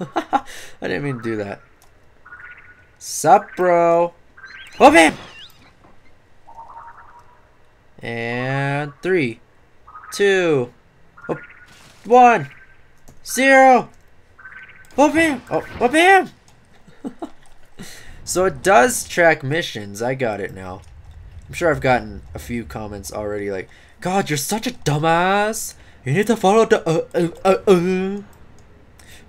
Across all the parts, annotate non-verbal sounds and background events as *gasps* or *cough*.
*laughs* I didn't mean to do that. Sup, bro? Oh, man! And three, two, oh, one, zero. Oh, bam! Oh, oh bam! *laughs* so it does track missions. I got it now. I'm sure I've gotten a few comments already like, God, you're such a dumbass. You need to follow the uh, uh, uh, uh.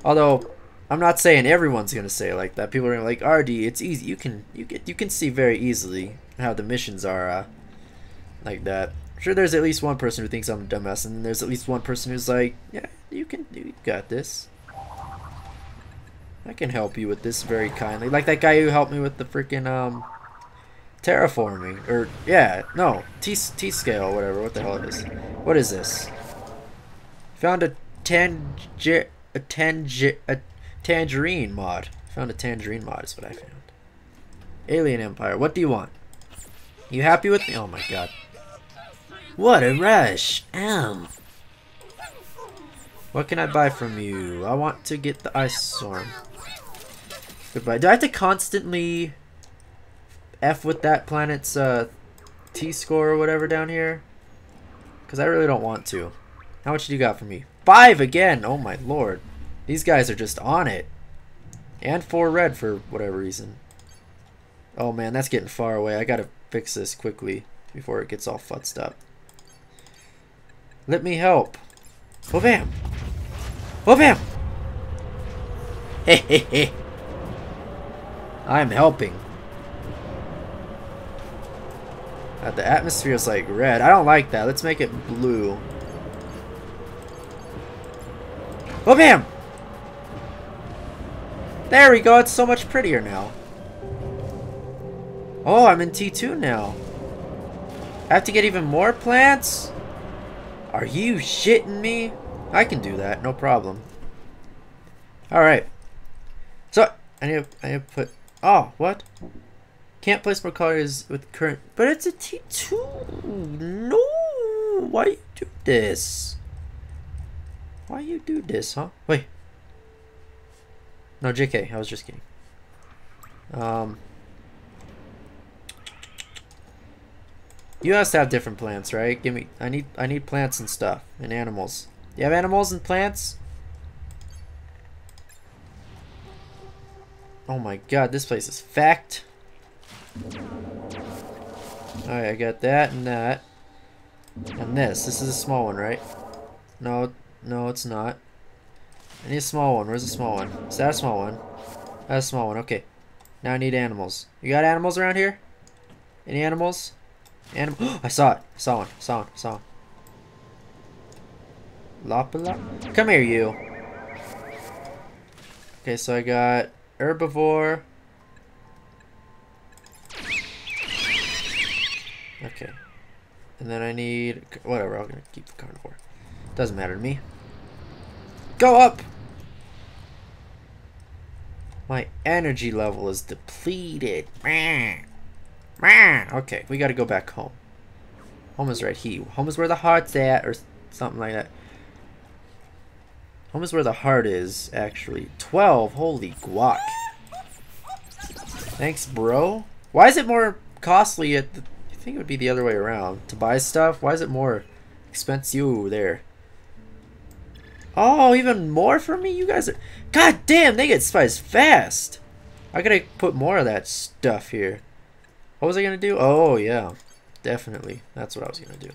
Although, I'm not saying everyone's gonna say like that. People are like, Ardy, it's easy. You can you get you can see very easily how the missions are uh, like that. I'm sure there's at least one person who thinks I'm a dumbass, and there's at least one person who's like, yeah, you can you got this. I can help you with this very kindly. Like that guy who helped me with the freaking um terraforming or yeah, no, T T scale whatever. What the hell it is? What is this? Found a tang a tang a tangerine mod. Found a tangerine mod is what I found. Alien Empire. What do you want? You happy with me? Oh my god. What a rush! Ow. What can I buy from you? I want to get the ice storm. Goodbye. Do I have to constantly F with that planet's uh, T-score or whatever down here? Because I really don't want to. How much do you got for me? Five again! Oh my lord. These guys are just on it. And four red for whatever reason. Oh man, that's getting far away. I gotta fix this quickly before it gets all futzed up. Let me help. Oh bam! Oh bam! Hey hey hey! I'm helping. Uh, the atmosphere is like red. I don't like that. Let's make it blue. Oh, bam! There we go. It's so much prettier now. Oh, I'm in T2 now. I have to get even more plants? Are you shitting me? I can do that. No problem. Alright. So, I need, to, I need to put... Oh, what? Can't place more colors with current... But it's a T2! No! Why you do this? Why you do this, huh? Wait. No, JK. I was just kidding. Um... You have to have different plants, right? Give me... I need I need plants and stuff. And animals. You have animals and plants? Oh my god, this place is fact. Alright, I got that and that. And this. This is a small one, right? No, no, it's not. I need a small one. Where's the small one? Is that a small one? That's a small one. Okay. Now I need animals. You got animals around here? Any animals? Animal. *gasps* I saw it. I saw one. I saw one. I saw one. Lopala? Come here, you. Okay, so I got herbivore. Okay. And then I need... Whatever, I'm going to keep the carnivore. Doesn't matter to me. Go up! My energy level is depleted. Okay, we gotta go back home. Home is right here. Home is where the heart's at, or something like that. Home is where the heart is, actually. 12? Holy guac. Thanks, bro. Why is it more costly at the... I think it would be the other way around. To buy stuff? Why is it more expensive there? Oh, even more for me? You guys are... God damn, they get spice fast. I gotta put more of that stuff here. What was I gonna do? Oh, yeah. Definitely. That's what I was gonna do.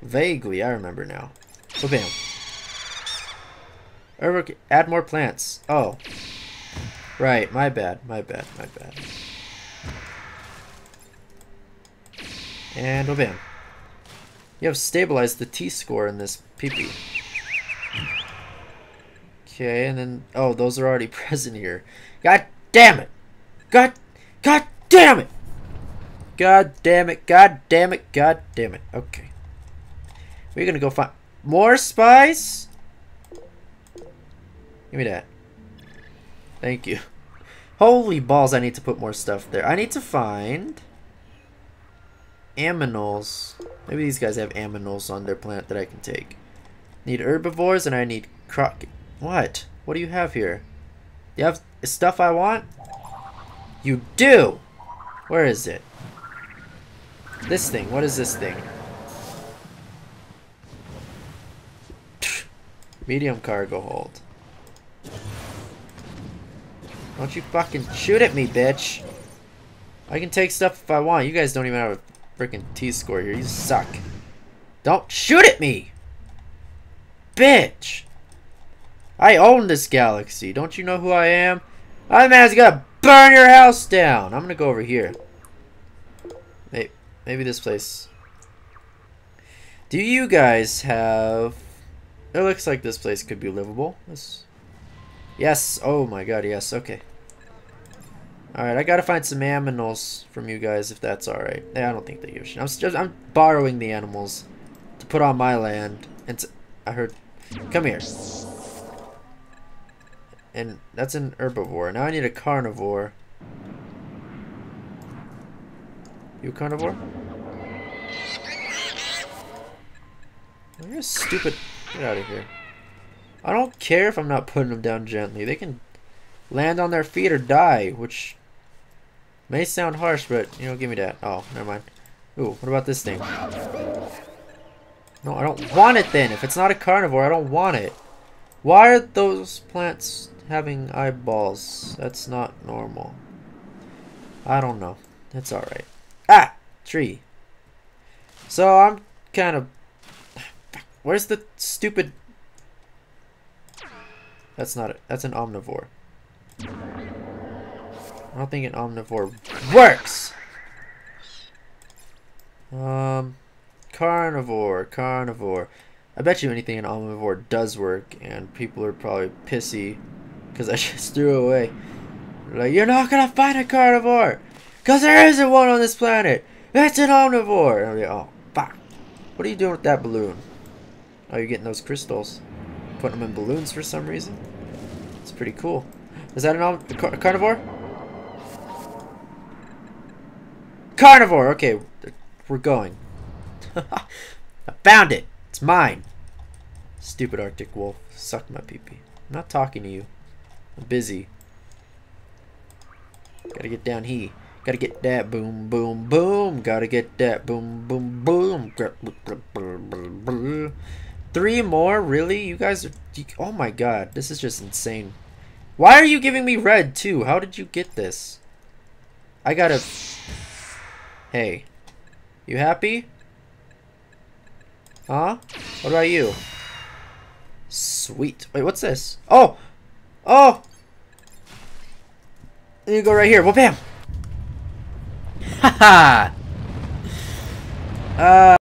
Vaguely, I remember now. Oh, bam. Add more plants. Oh. Right, my bad, my bad, my bad. And oh bam. You have stabilized the T-score in this PP. Okay, and then... Oh, those are already *laughs* present here. God damn it! God... God damn it! God damn it, god damn it, god damn it. Okay. We're gonna go find... More spice? Give me that. Thank you. Holy balls, I need to put more stuff there. I need to find... Aminals. Maybe these guys have aminals on their plant that I can take. Need herbivores and I need croc... What? What do you have here? You have stuff I want? You do! Where is it? This thing. What is this thing? *sniffs* Medium cargo hold. Don't you fucking shoot at me, bitch. I can take stuff if I want. You guys don't even have a freaking T-score here. You suck. Don't shoot at me! Bitch! I own this galaxy. Don't you know who I am? I'm the gonna burn your house down. I'm gonna go over here. Maybe, maybe this place. Do you guys have... It looks like this place could be livable. This... Yes. Oh my god, yes. Okay. Alright, I gotta find some animals from you guys if that's alright. Yeah, I don't think they use I'm just I'm borrowing the animals to put on my land. And I heard Come here. And that's an herbivore. Now I need a carnivore. You a carnivore? Oh, you're stupid. Get out of here. I don't care if I'm not putting them down gently. They can land on their feet or die, which may sound harsh, but, you know, give me that. Oh, never mind. Ooh, what about this thing? No, I don't want it then. If it's not a carnivore, I don't want it. Why are those plants having eyeballs? That's not normal. I don't know. It's alright. Ah! Tree. So I'm kind of... *sighs* Where's the stupid... That's not it. That's an omnivore. I don't think an omnivore works! Um... Carnivore, carnivore. I bet you anything an omnivore does work, and people are probably pissy because I *laughs* just threw away. Like, you're not gonna find a carnivore because there isn't one on this planet. It's an omnivore. And I'm like, oh, fuck. What are you doing with that balloon? Oh, you're getting those crystals. Putting them in balloons for some reason. It's pretty cool. Is that an om car carnivore? Carnivore! Okay, we're going. *laughs* I found it. It's mine. Stupid Arctic wolf. Suck my peepee. I'm not talking to you. I'm busy. Gotta get down here. Gotta get that boom, boom, boom. Gotta get that boom, boom, boom. Three more? Really? You guys are... Oh my god. This is just insane. Why are you giving me red, too? How did you get this? I gotta... Hey. You happy? Huh? What about you? Sweet. Wait, what's this? Oh! Oh! You go right here. Well, bam! *laughs* Haha! uh...